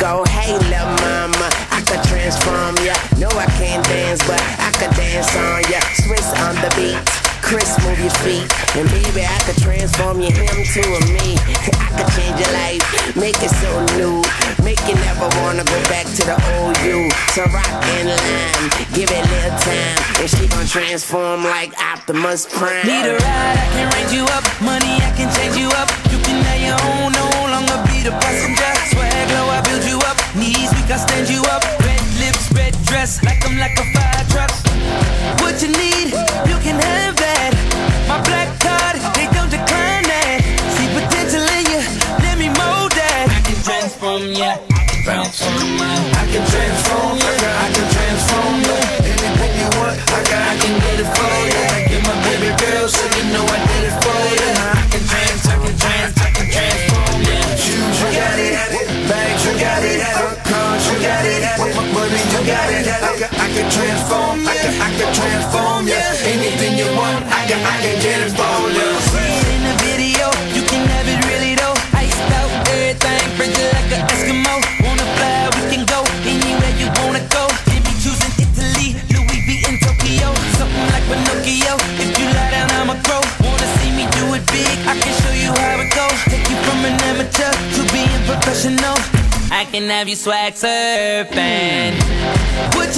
Go, hey, little mama, I could transform ya. No, I can't dance, but I could dance on ya. Swizz on the beat. Chris, move your feet. And baby, I could transform you him to a me. I could change your life, make it so new. Make you never wanna go back to the old you. So rock in line, give it little time. And she gon' transform like Optimus Prime. Need a ride, I can range you up. Money, I can change you up. You can have your own, no longer be the passenger. Swag low, I build you up. Knees weak, I stand you up. Red lips, red dress, like I'm like a fire truck. What you need, you can have that. My black card, they don't decline that. See potential in you, let me mold that. I can transform ya, transform ya. I can transform you, got it. I can, transform, I can, transform you. Anything you want, I can get it for you. I can have you swag surfing. What